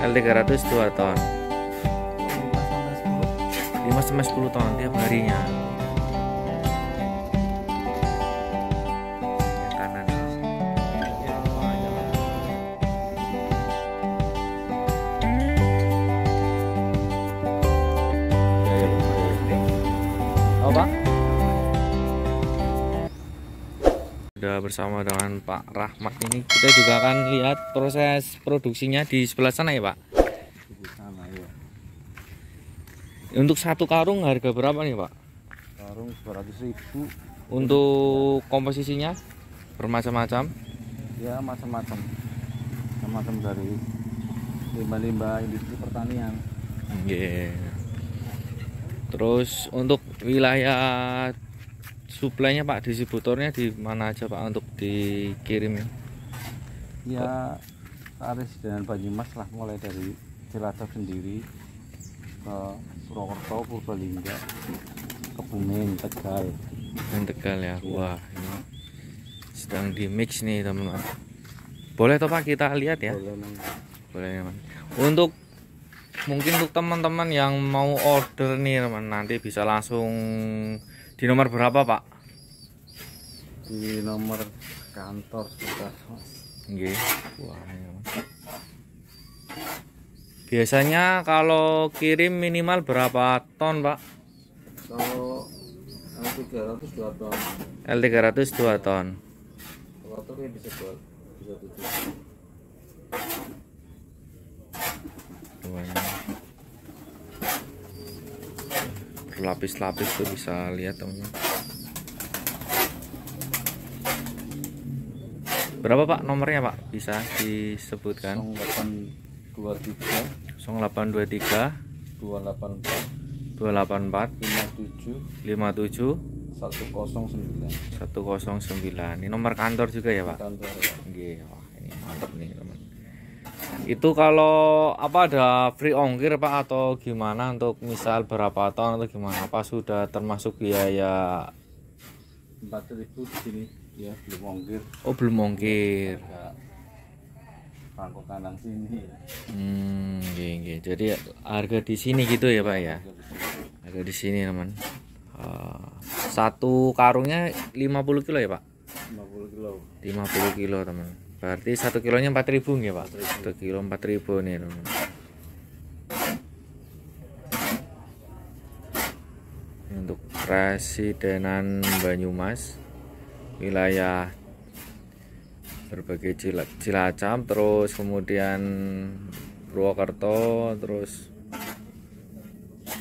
L300 2 ton. 5 sampai 10 5 sampai 10 ton tiap harinya Sudah bersama dengan Pak Rahmat ini. Kita juga akan lihat proses produksinya di sebelah sana ya Pak. Sana ya Untuk satu karung harga berapa nih Pak? karung 200 ribu. Untuk komposisinya? Bermacam-macam? Ya macam-macam. Macam-macam dari limbah-limbah industri pertanian. Iya. Terus untuk wilayah suplainya Pak distributornya di mana aja Pak untuk dikirim ya Aris dan Banyumas lah mulai dari Cilacap sendiri ke Purwokerto, Purbalingga, Kebumen, Tegal. yang Tegal ya. Wah, ini sedang di mix nih teman-teman. Boleh toh Pak kita lihat ya? Boleh Mang. Boleh ya, Mas. Untuk mungkin untuk teman-teman yang mau order nih teman nanti bisa langsung di nomor berapa Pak? di nomor kantor sudah Mas. Nggih. Wah, ini, Mas. Biasanya kalau kirim minimal berapa ton, Pak? Kalau L300 dua ton, L300 2 ton. ya bisa buat bisa tujuh. Lumayan. Berlapis-lapis tuh bisa lihat teman-teman. Berapa Pak nomornya Pak? Bisa disebutkan? 0823 0823 284 284 57 57 109 109. Ini nomor kantor juga ya Pak? kantor Nggih, wah ini mantap nih. Itu kalau apa ada free ongkir Pak atau gimana untuk misal berapa ton atau gimana? Apa sudah termasuk biaya 4000 di sini ya belum ongkir Oh belum ongkir. pangkok kanan sini ya. Hmm, nggih, nggih. Jadi harga di sini gitu ya Pak ya? Harga di sini. Teman. Ah, satu karungnya 50 kilo ya Pak? 50 kilo 50 kilo teman. Berarti satu kilonya 4000 nggih Pak? Satu kilo 4000 nih teman. Ini Untuk Presidenan Banyumas wilayah berbagai Cila- Cilacap terus kemudian Purwokerto terus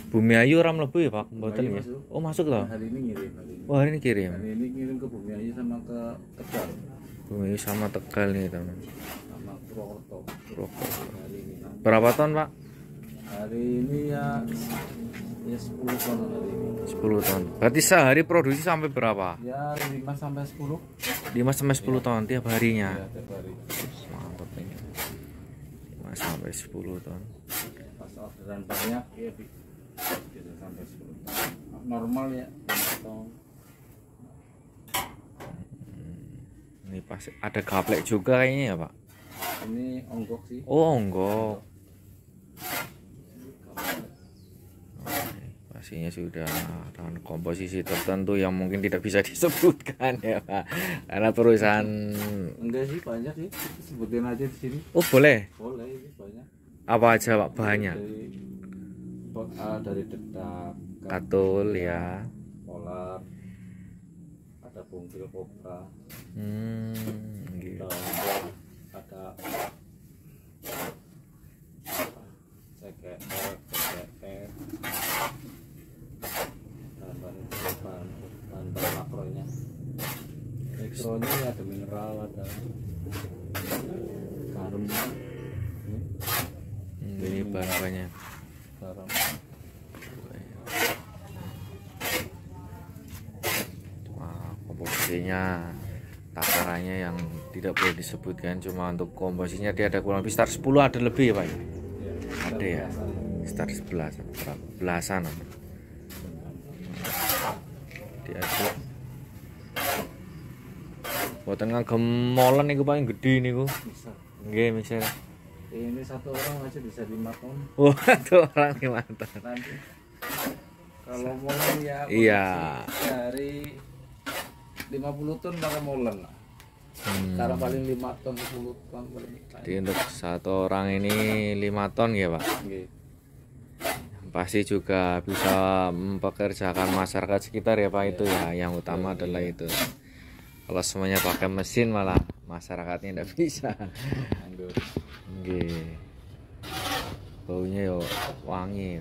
Bumi Ayu ram lebu ya Pak? Mboten Ayu ya? masuk. Oh masuk loh. hari ini ngirim hari ini Wah hari ini kirim. hari ini ngirim ke Bumi Ayu sama ke Tegal Bumi Ayu sama Tegal nih teman. sama Purwokerto Purwokerto. Berapa ton Pak? hari ini ya ya 10 ton hari ini 10 ton. Berarti sehari produksi sampai berapa? ya 5 sampai 10 5 sampai 10 ton tiap harinya. ya tiap hari Mantap ini. 5 sampai 10 ton. pas orderan banyak ya bi- bisa sampai 10 ton normal ya 5 ton Ini pasti ada gaplek juga kayaknya ya, Pak. ini onggok sih Oh, enggak. Pastinya sudah dengan komposisi tertentu yang mungkin tidak bisa disebutkan ya, Pak. Karena perusahaan enggak sih banyak sih sebutin aja di sini Oh, boleh. boleh ini banyak Apa aja, Pak? Banyak. dari ah, dari dedak Katul ya. polar ada bungkil kobra Hmm, gitu. ada ada CKR CKR dan bahan bahan bahan makronya mikronya ya ada mineral ada garam ini Hmm, ini bahan-bahannya. garam komposisinya takarannya yang tidak boleh disebutkan cuma untuk komposisinya dia ada kurang lebih sekitar 10 ada lebih ya Pak? Ada ya? Sekitar 11 berapa? Belasan apa? diaduk. Buatan ngagem molen niku paling gede niku. Bisa. Nggih mixer ini satu orang aja bisa lima ton. Wah, tuh orang gimana? nanti. Kalau molen ya Iya. dari 50 ton bakal molen lah Hmm. sekarang paling 5 ton 10 ton paling Jadi untuk satu orang ini 5 ton ya Pak. Nggih. Pasti juga bisa mempekerjakan masyarakat sekitar ya Pak itu ya. Yang utama adalah itu. Kalau semuanya pakai mesin malah masyarakatnya tidak bisa. Anggur. Nggih. Baunya yo wangi.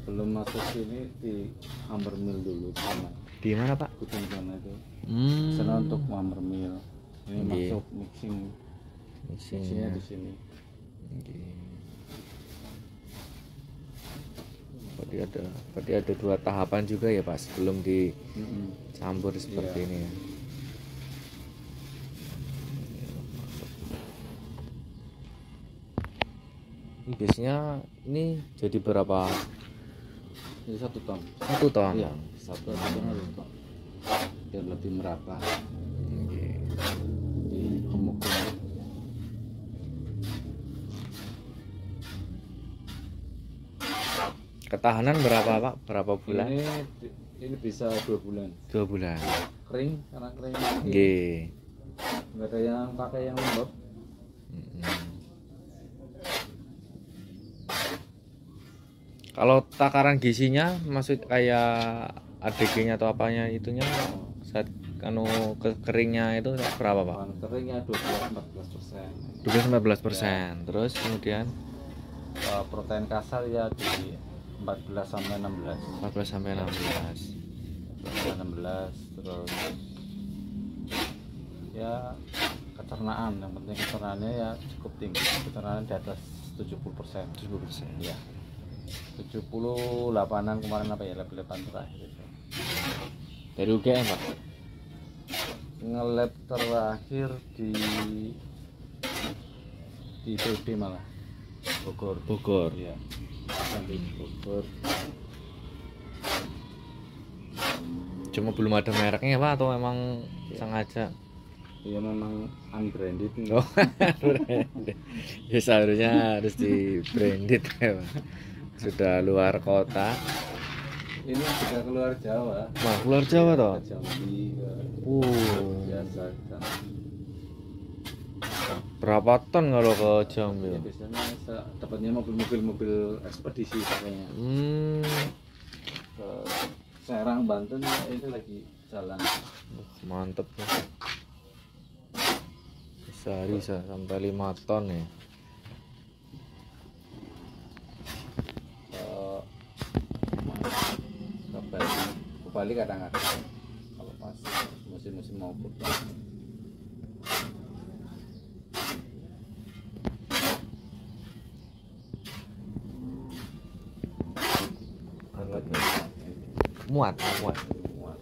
Sebelum masuk sini di hammer mill dulu sana Di mana Pak? ujung sana itu Hmm. sana untuk hammer mill ini Nggih. masuk mixing Mesinnya. mixingnya di sini. Berarti ada, berarti ada dua tahapan juga ya Pak sebelum dicampur seperti Iya. ini ya. Ini biasanya ini jadi berapa ini satu ton satu ton? iya satu ton satu ton biar lebih merata di Ketahanan berapa Pak? Berapa bulan? ini ini bisa dua bulan Dua bulan. kering karena kering Nggih. nggak ada yang pakai yang lembab Mm-mm. Kalau takaran gizinya maksud kayak ADG-nya atau apanya itunya saat anu ke keringnya itu berapa Pak? keringnya 12 14 persen 12 persen. Terus kemudian Eh, protein kasar ya di 14 sampai 16 14 sampai 16. sampai 16 terus ya kecernaan yang penting kecernaannya ya cukup tinggi kecernaan di atas 70 persen 70 persen. ya 78an kemarin apa ya lab laban terakhir itu Dari UGM Pak. ngelab terakhir di di PB malah Bogor Bogor. Iya. Sampai di Bogor. Cuma belum ada mereknya Pak atau memang sengaja? Iya memang unbranded. Oh, ya seharusnya harus di branded ya Pak. Sudah luar kota. Ini juga keluar Jawa. Wah, luar Jawa toh? Jambi Uh, biasa berapa ton kalau ke Jambi? Ya, biasanya sa- dapatnya mobil-mobil mobil ekspedisi pakainya. Hmm, Ke Serang Banten ini lagi jalan. mantep ya. Sehari sampai 5 ton ya. Ke ke Bali, ke Bali kadang-kadang. Kalau pas musim-musim mau pulang. Muat, muat. Muat.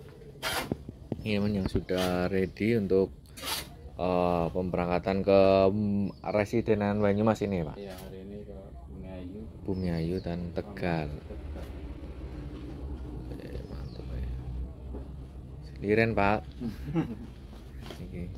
Ini yang sudah ready untuk eh, pemberangkatan ke mm, residenan Banyumas ini Pak. Iya hari ini ke Ngayu. Bumi Ayu dan Tegal. Eh, mantap ya. Liren Pak. Oke.